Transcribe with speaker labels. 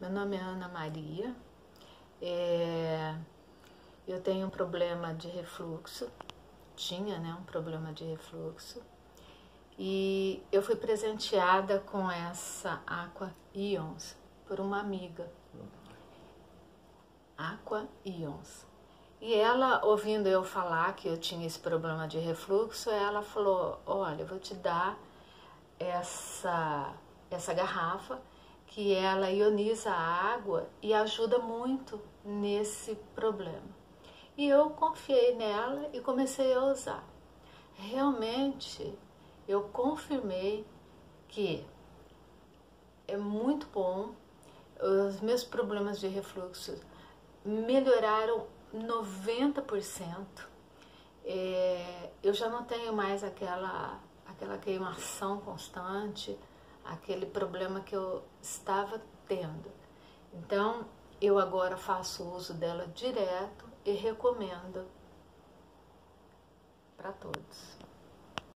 Speaker 1: Meu nome é Ana Maria. É, eu tenho um problema de refluxo, tinha né, um problema de refluxo, e eu fui presenteada com essa Aqua Ions por uma amiga. Aqua Ions. E ela, ouvindo eu falar que eu tinha esse problema de refluxo, ela falou: Olha, eu vou te dar essa, essa garrafa que ela ioniza a água e ajuda muito nesse problema. E eu confiei nela e comecei a usar. Realmente eu confirmei que é muito bom, os meus problemas de refluxo melhoraram 90%. É, eu já não tenho mais aquela, aquela queimação constante, aquele problema que eu estava tendo. Então, eu agora faço uso dela direto e recomendo para todos.